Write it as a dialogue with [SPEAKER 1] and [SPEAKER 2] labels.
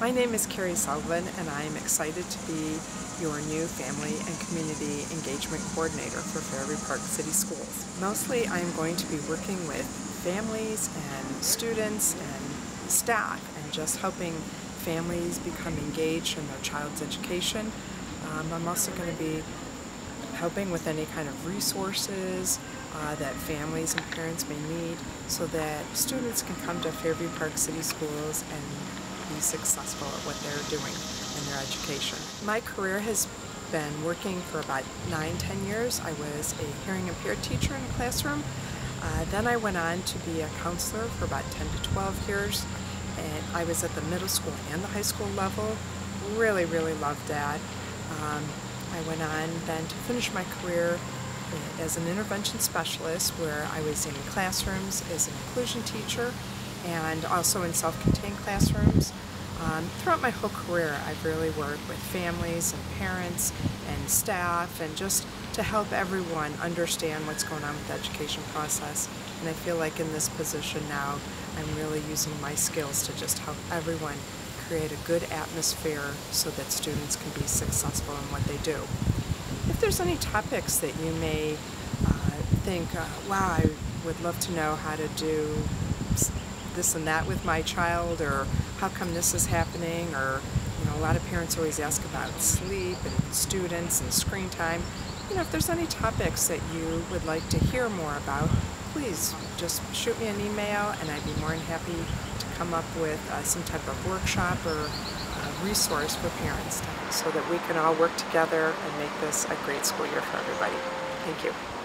[SPEAKER 1] My name is Carrie Sullivan and I am excited to be your new Family and Community Engagement Coordinator for Fairview Park City Schools. Mostly I am going to be working with families and students and staff and just helping families become engaged in their child's education. Um, I'm also going to be helping with any kind of resources uh, that families and parents may need so that students can come to Fairview Park City Schools and be successful at what they're doing in their education. My career has been working for about nine, ten years. I was a hearing impaired teacher in a classroom. Uh, then I went on to be a counselor for about 10 to 12 years and I was at the middle school and the high school level. Really, really loved that. Um, I went on then to finish my career as an intervention specialist where I was in classrooms as an inclusion teacher and also in self-contained classrooms. Um, throughout my whole career, I've really worked with families and parents and staff and just to help everyone understand what's going on with the education process. And I feel like in this position now, I'm really using my skills to just help everyone create a good atmosphere so that students can be successful in what they do. If there's any topics that you may uh, think, uh, wow, I would love to know how to do this and that with my child, or how come this is happening, or you know, a lot of parents always ask about sleep and students and screen time. You know, if there's any topics that you would like to hear more about, please just shoot me an email and I'd be more than happy to come up with uh, some type of workshop or uh, resource for parents so that we can all work together and make this a great school year for everybody. Thank you.